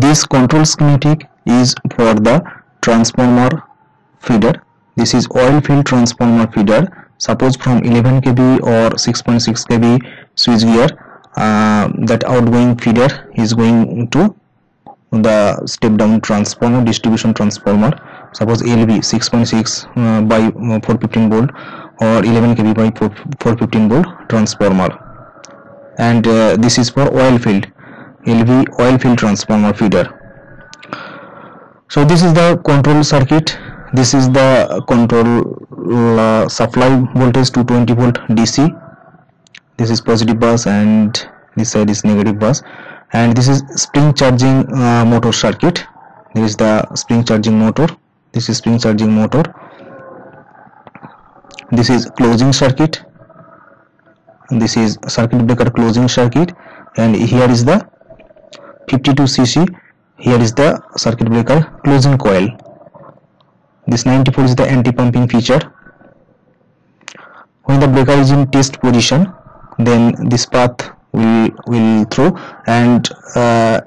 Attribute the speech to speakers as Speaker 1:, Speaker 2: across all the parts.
Speaker 1: this control schematic is for the transformer feeder. This is oil filled transformer feeder suppose from 11 kV or 6.6 kV switch gear uh, that outgoing feeder is going to the step down transformer distribution transformer. Suppose LV 6.6 uh, by uh, 415 volt or 11 kV by 415 volt transformer. And uh, this is for oil filled LV oil filled transformer feeder. So this is the control circuit. This is the control uh, supply voltage 220 volt DC this is positive bus and this side is negative bus. And this is spring charging uh, motor circuit. This is the spring charging motor. This is spring charging motor. This is closing circuit. This is circuit breaker closing circuit. And here is the 52 cc here is the circuit breaker closing coil. This 94 is the anti-pumping feature. When the breaker is in test position then this path will will throw and uh,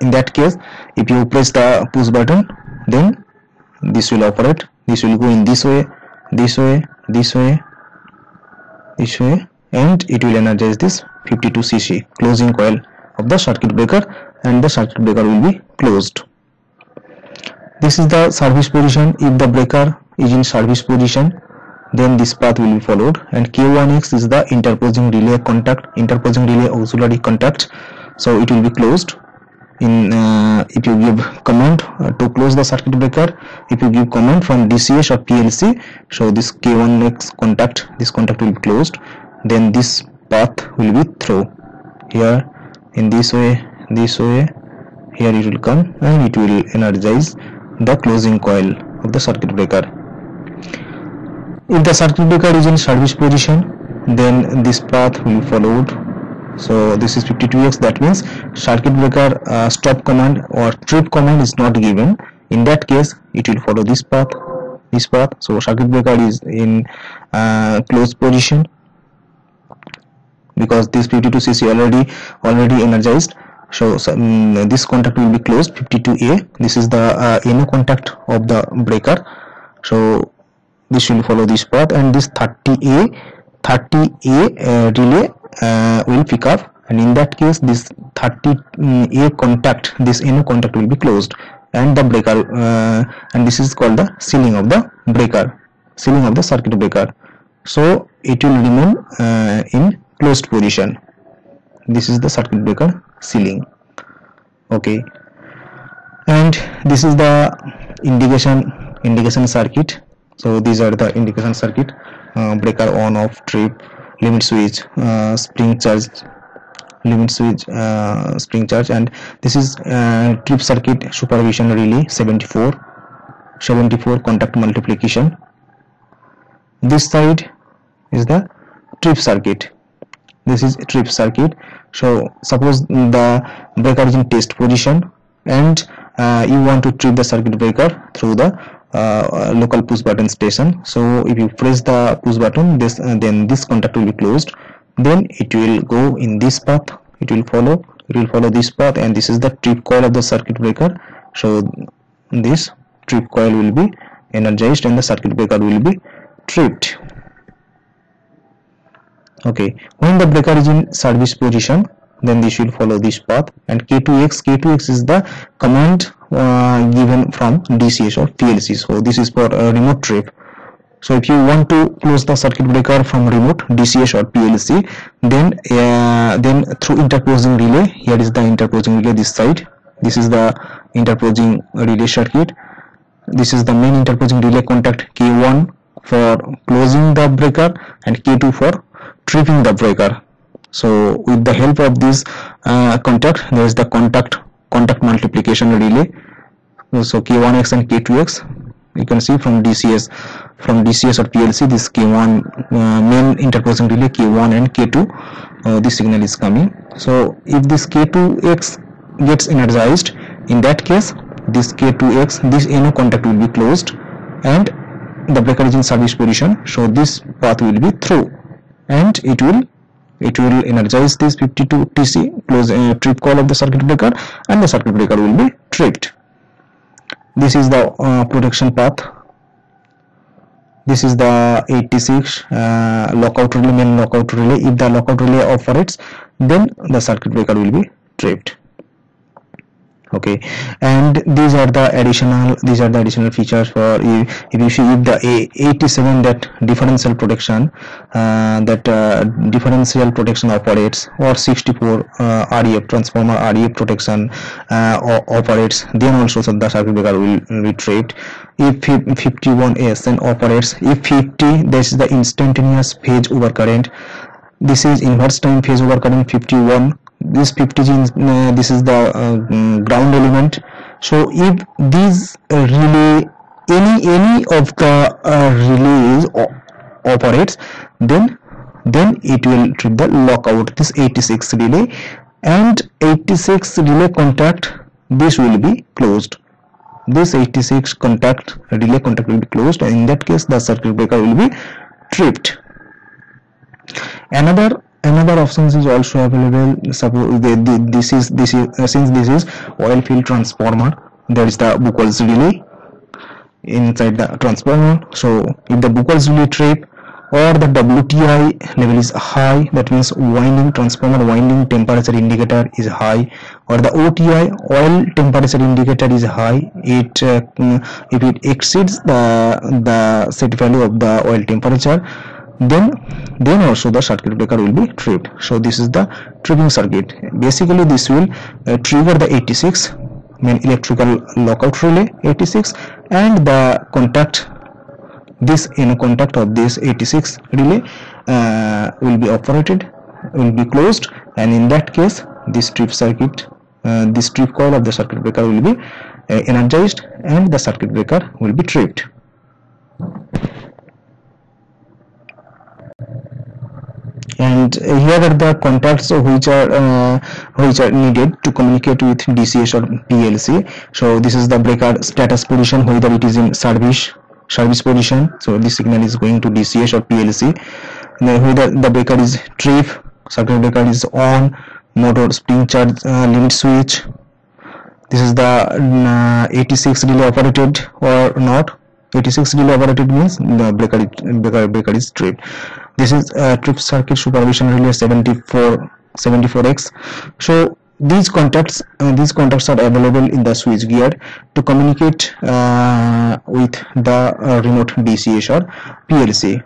Speaker 1: in that case if you press the push button then this will operate. This will go in this way this way this way this way and it will energize this 52 cc closing coil of the circuit breaker and the circuit breaker will be closed. This is the service position. If the breaker is in service position then this path will be followed. And k1x is the interposing relay contact interposing relay auxiliary contact. So it will be closed. In uh, if you give command uh, to close the circuit breaker if you give command from DCS or PLC so this K1X contact this contact will be closed. Then this path will be through. Here in this way this way. Here it will come and it will energize the closing coil of the circuit breaker. If the circuit breaker is in service position then this path will be followed. So this is 52x that means circuit breaker uh, stop command or trip command is not given. In that case it will follow this path this path. So circuit breaker is in uh, closed position because this 52cc already already energized so, so um, this contact will be closed 52a this is the uh, contact of the breaker. So this will follow this path and this 30a 30a uh, relay uh, will pick up. And in that case this 30a contact this NO contact will be closed and the breaker uh, and this is called the sealing of the breaker sealing of the circuit breaker. So it will remain uh, in closed position. This is the circuit breaker sealing okay. And this is the indication indication circuit. So these are the indication circuit. Uh, breaker on off trip limit switch uh, spring charge limit switch uh, spring charge. And this is uh, trip circuit supervision relay 74 74 contact multiplication. This side is the trip circuit this is trip circuit. So suppose the breaker is in test position and uh, you want to trip the circuit breaker through the uh, local push button station. So if you press the push button this uh, then this contact will be closed. Then it will go in this path. It will follow. It will follow this path and this is the trip coil of the circuit breaker. So this trip coil will be energized and the circuit breaker will be tripped okay. When the breaker is in service position then this will follow this path. And k2x k2x is the command uh, given from DCS or PLC so this is for a remote trip. So if you want to close the circuit breaker from remote DCS or PLC then uh, then through interposing relay here is the interposing relay this side. This is the interposing relay circuit. This is the main interposing relay contact K1 for closing the breaker and K2 for tripping the breaker. So with the help of this uh, contact there is the contact contact multiplication relay. So k1x and k2x you can see from DCS from DCS or PLC this K1 uh, main interposing relay K1 and K2 uh, this signal is coming. So if this K2X gets energized in that case this K2X this NO contact will be closed and the breaker is in service position. So this path will be through and it will it will energize this 52 TC close uh, trip coil of the circuit breaker and the circuit breaker will be tripped this is the uh, protection path. This is the 86 uh, lockout relay main lockout relay. If the lockout relay operates then the circuit breaker will be tripped okay. And these are the additional these are the additional features for if, if you see if the A 87 that differential protection uh, that uh, differential protection operates or 64 uh, REF transformer REF protection uh, operates then also so the circuit breaker will, be tripped if 51 ASN operates. If 50 this is the instantaneous phase over current. This is inverse time phase over current 51 this 50 genes uh, this is the uh, mm, ground element. So if these uh, relay any any of the uh, relays operates then then it will trip the lockout. This 86 relay and 86 relay contact this will be closed. This 86 contact relay contact will be closed. In that case the circuit breaker will be tripped. Another another options is also available. Suppose this is this is uh, since this is oil filled transformer there is the Buchholz relay inside the transformer. So if the Buchholz relay trip or the WTI level is high that means winding transformer winding temperature indicator is high or the OTI oil temperature indicator is high it uh, if it exceeds the the set value of the oil temperature then then also the circuit breaker will be tripped. So this is the tripping circuit. Basically this will uh, trigger the 86 main electrical lockout relay 86 and the contact this in contact of this 86 relay uh, will be operated will be closed and in that case this trip circuit uh, this trip coil of the circuit breaker will be uh, energized and the circuit breaker will be tripped and here are the contacts which are uh, which are needed to communicate with DCS or PLC so this is the breaker status position whether it is in service service position. So this signal is going to DCS or PLC then whether the breaker is trip circuit breaker is on motor spring charge uh, limit switch. This is the uh, 86 relay operated or not. 86 relay operated means the breaker, breaker, breaker is tripped this is a trip circuit supervision relay 74 74x so these contacts uh, these contacts are available in the switch gear to communicate uh, with the uh, remote DCS or PLC